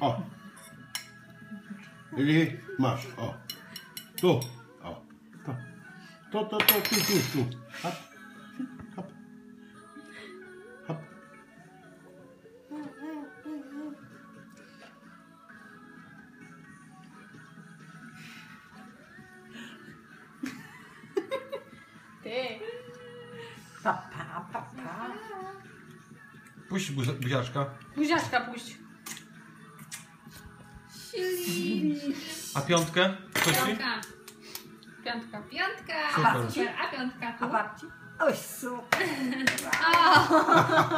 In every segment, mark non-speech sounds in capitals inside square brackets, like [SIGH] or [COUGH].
О. Или Маш. О. Ту. О. То. То, то, то, ту, ту, ту. Хап. Хап. Хап. Ты. Папа, папа. Пусть бузяшка. Бузяшка пусть. A piątkę? Ktoś ci? Piątka. Piątka. Piątka. Super. Super. A piątka tu. A babci? Oj, super. [LAUGHS]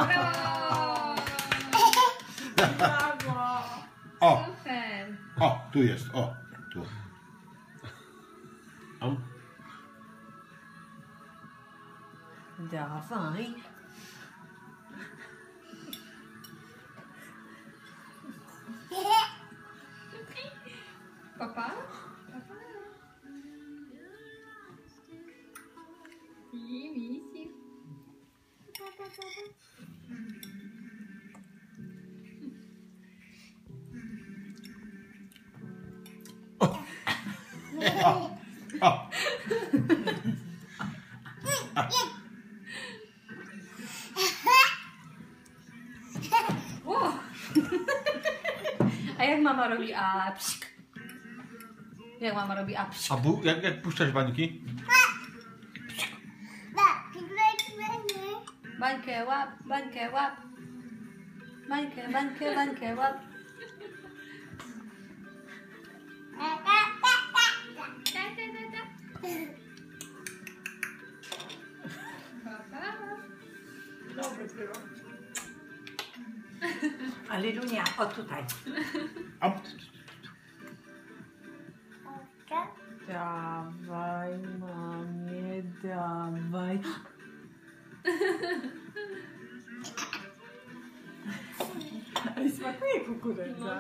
Brawo. Brawo. O, Super. o, tu jest, o. Tu. O. Dawaj. Papa. Papa. I misi. Papa, papa. O. A jak mama robi a? Jak mama robi a psik? Yang mama lebih abs. Abu, bu, jak, jak puszczasz bańki? Bańkę łap, bańkę łap. Bańkę, bańkę, bańkę łap. kebab. Alleluia, ho tutaj. Dawaj, mamie, dawaj. Ale smakuje kukurydza.